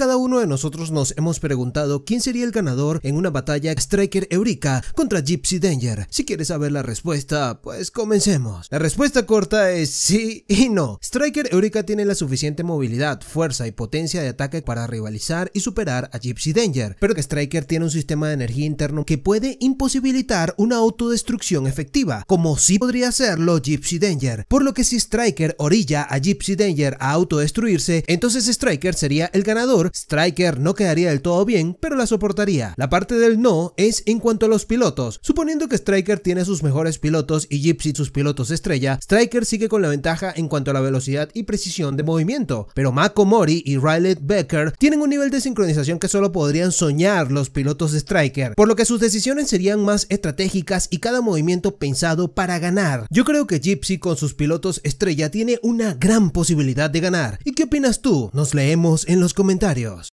Cada uno de nosotros nos hemos preguntado quién sería el ganador en una batalla Striker Eureka contra Gypsy Danger. Si quieres saber la respuesta, pues comencemos. La respuesta corta es sí y no. Striker Eureka tiene la suficiente movilidad, fuerza y potencia de ataque para rivalizar y superar a Gypsy Danger, pero que Striker tiene un sistema de energía interno que puede imposibilitar una autodestrucción efectiva, como sí podría hacerlo Gypsy Danger, por lo que si Striker orilla a Gypsy Danger a autodestruirse, entonces Striker sería el ganador Striker no quedaría del todo bien, pero la soportaría. La parte del no es en cuanto a los pilotos. Suponiendo que Striker tiene sus mejores pilotos y Gypsy sus pilotos estrella, Striker sigue con la ventaja en cuanto a la velocidad y precisión de movimiento, pero Mako Mori y Riley Becker tienen un nivel de sincronización que solo podrían soñar los pilotos de Striker, por lo que sus decisiones serían más estratégicas y cada movimiento pensado para ganar. Yo creo que Gypsy con sus pilotos estrella tiene una gran posibilidad de ganar. ¿Y qué opinas tú? Nos leemos en los comentarios. Adiós.